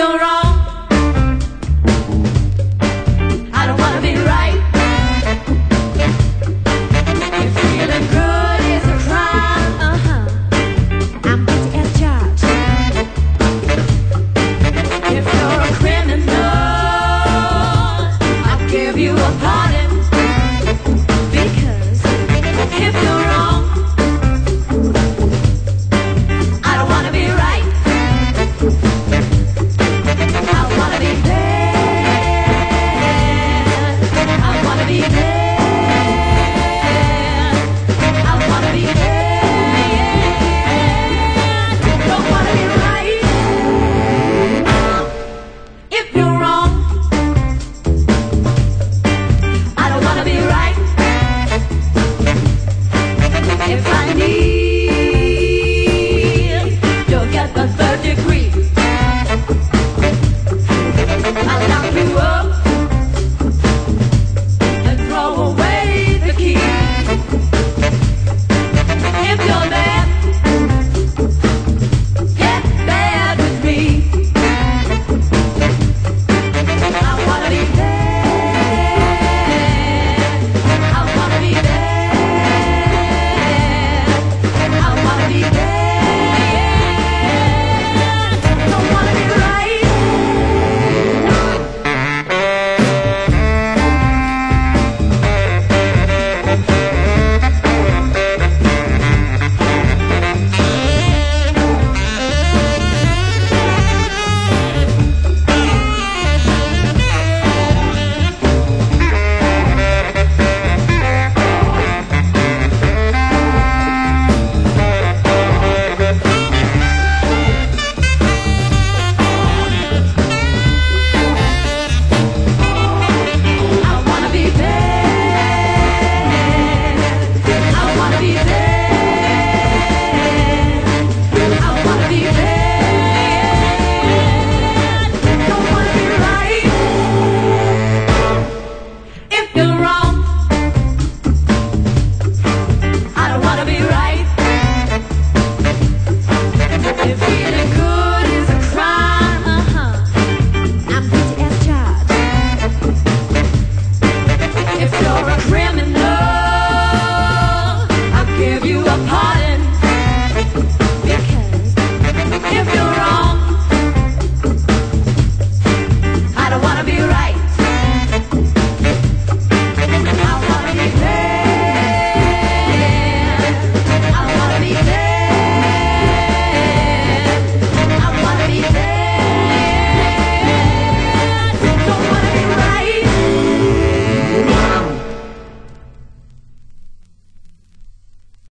you're on heart.